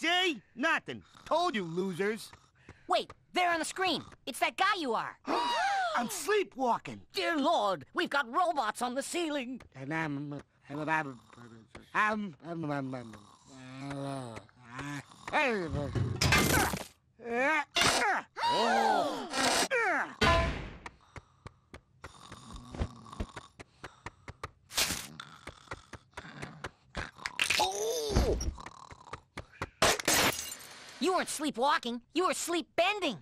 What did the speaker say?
See? Nothing. Told you, losers. Wait, there on the screen. It's that guy you are. I'm sleepwalking. Dear Lord, we've got robots on the ceiling. And I'm... I'm... I'm... I'm... I'm... I'm... I'm You weren't sleepwalking. You were sleep bending.